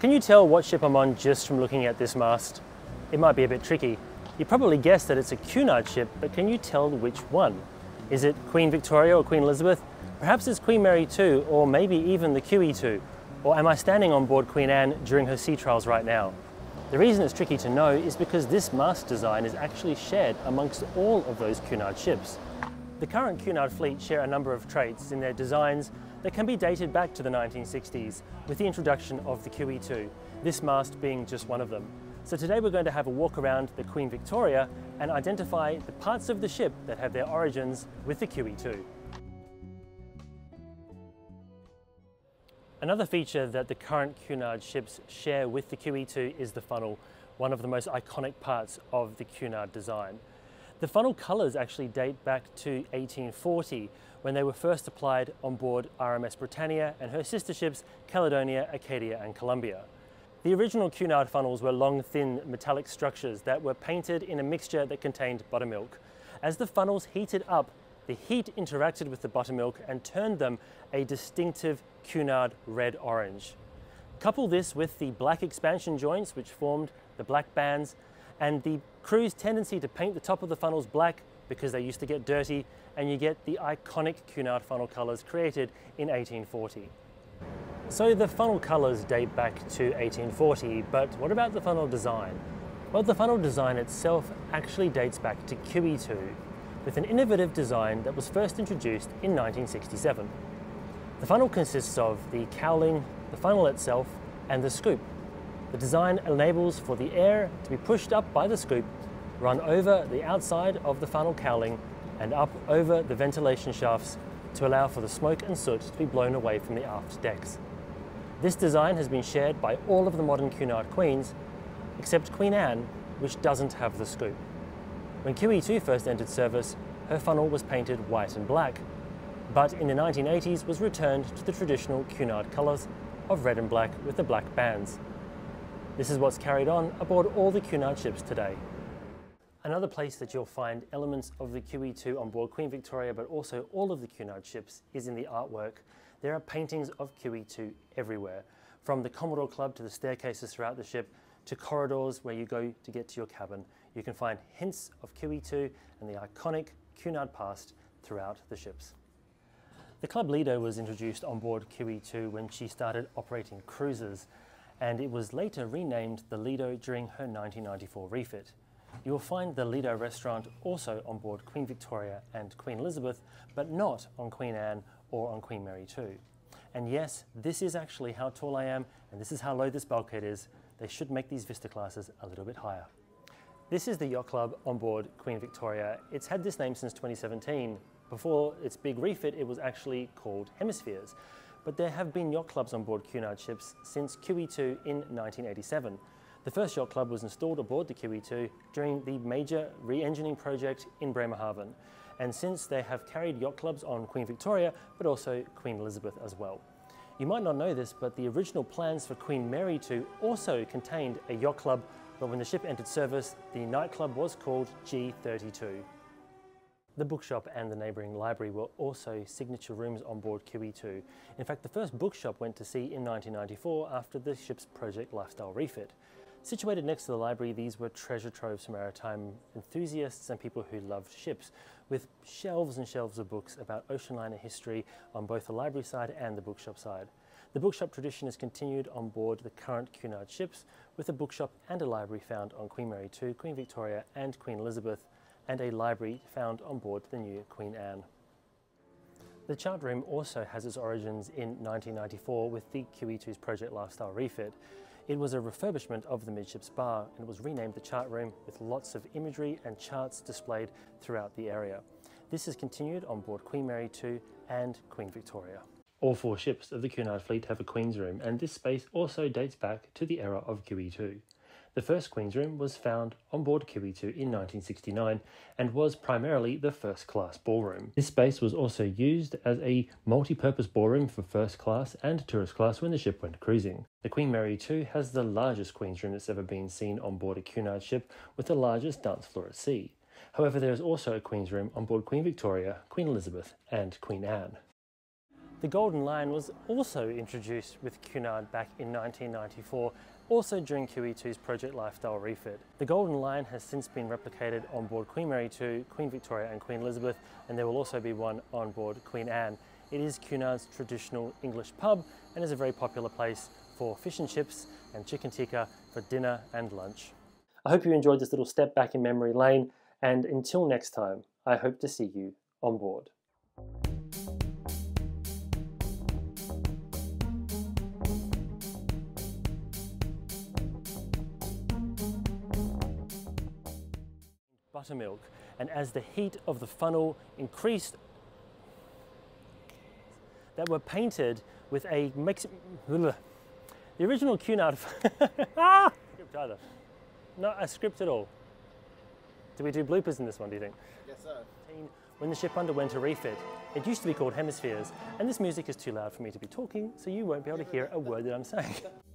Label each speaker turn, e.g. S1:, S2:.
S1: Can you tell what ship I'm on just from looking at this mast? It might be a bit tricky. You probably guessed that it's a Cunard ship, but can you tell which one? Is it Queen Victoria or Queen Elizabeth? Perhaps it's Queen Mary 2, or maybe even the QE2. Or am I standing on board Queen Anne during her sea trials right now? The reason it's tricky to know is because this mast design is actually shared amongst all of those Cunard ships. The current Cunard fleet share a number of traits in their designs that can be dated back to the 1960s with the introduction of the QE2, this mast being just one of them. So today we're going to have a walk around the Queen Victoria and identify the parts of the ship that have their origins with the QE2. Another feature that the current Cunard ships share with the QE2 is the funnel, one of the most iconic parts of the Cunard design. The funnel colours actually date back to 1840 when they were first applied on board RMS Britannia and her sister ships Caledonia, Acadia and Columbia. The original Cunard funnels were long, thin metallic structures that were painted in a mixture that contained buttermilk. As the funnels heated up, the heat interacted with the buttermilk and turned them a distinctive Cunard red-orange. Couple this with the black expansion joints which formed the black bands and the crew's tendency to paint the top of the funnels black because they used to get dirty and you get the iconic Cunard funnel colours created in 1840. So the funnel colours date back to 1840, but what about the funnel design? Well, the funnel design itself actually dates back to QE2, with an innovative design that was first introduced in 1967. The funnel consists of the cowling, the funnel itself, and the scoop. The design enables for the air to be pushed up by the scoop, run over the outside of the funnel cowling and up over the ventilation shafts to allow for the smoke and soot to be blown away from the aft decks. This design has been shared by all of the modern Cunard Queens, except Queen Anne, which doesn't have the scoop. When QE2 first entered service, her funnel was painted white and black, but in the 1980s was returned to the traditional Cunard colours of red and black with the black bands. This is what's carried on aboard all the Cunard ships today. Another place that you'll find elements of the QE2 on board Queen Victoria, but also all of the Cunard ships, is in the artwork. There are paintings of QE2 everywhere, from the Commodore Club to the staircases throughout the ship, to corridors where you go to get to your cabin. You can find hints of QE2 and the iconic Cunard past throughout the ships. The Club Lido was introduced on board QE2 when she started operating cruises and it was later renamed the Lido during her 1994 refit. You will find the Lido restaurant also on board Queen Victoria and Queen Elizabeth, but not on Queen Anne or on Queen Mary 2. And yes, this is actually how tall I am, and this is how low this bulkhead is. They should make these Vista classes a little bit higher. This is the yacht club on board Queen Victoria. It's had this name since 2017. Before its big refit, it was actually called Hemispheres but there have been yacht clubs on board Cunard ships since QE2 in 1987. The first yacht club was installed aboard the QE2 during the major re-engineering project in Bremerhaven, and since they have carried yacht clubs on Queen Victoria, but also Queen Elizabeth as well. You might not know this, but the original plans for Queen Mary 2 also contained a yacht club, but when the ship entered service, the nightclub was called G32. The bookshop and the neighbouring library were also signature rooms on board QE2. In fact, the first bookshop went to sea in 1994 after the ship's Project Lifestyle refit. Situated next to the library, these were treasure troves for maritime enthusiasts and people who loved ships, with shelves and shelves of books about ocean liner history on both the library side and the bookshop side. The bookshop tradition has continued on board the current Cunard ships, with a bookshop and a library found on Queen Mary 2, Queen Victoria and Queen Elizabeth, and a library found on board the new Queen Anne. The chart room also has its origins in 1994 with the QE2's Project Lifestyle refit. It was a refurbishment of the midships bar and was renamed the chart room with lots of imagery and charts displayed throughout the area. This has continued on board Queen Mary 2 and Queen Victoria. All four ships of the Cunard fleet have a Queen's room and this space also dates back to the era of QE2. The first Queen's Room was found on board QE2 in 1969 and was primarily the first class ballroom. This space was also used as a multi-purpose ballroom for first class and tourist class when the ship went cruising. The Queen Mary 2 has the largest Queen's Room that's ever been seen on board a Cunard ship with the largest dance floor at sea. However, there is also a Queen's Room on board Queen Victoria, Queen Elizabeth and Queen Anne. The Golden Lion was also introduced with Cunard back in 1994, also during QE2's Project Lifestyle refit. The Golden Lion has since been replicated on board Queen Mary 2, Queen Victoria and Queen Elizabeth, and there will also be one on board Queen Anne. It is Cunard's traditional English pub and is a very popular place for fish and chips and chicken tikka for dinner and lunch. I hope you enjoyed this little step back in memory lane, and until next time, I hope to see you on board. Buttermilk and as the heat of the funnel increased that were painted with a mix the original Cunard ah! either. Not a script at all. Do we do bloopers in this one, do you think?
S2: Yes, sir.
S1: When the ship underwent a refit, it used to be called Hemispheres, and this music is too loud for me to be talking, so you won't be able to hear a word that I'm saying.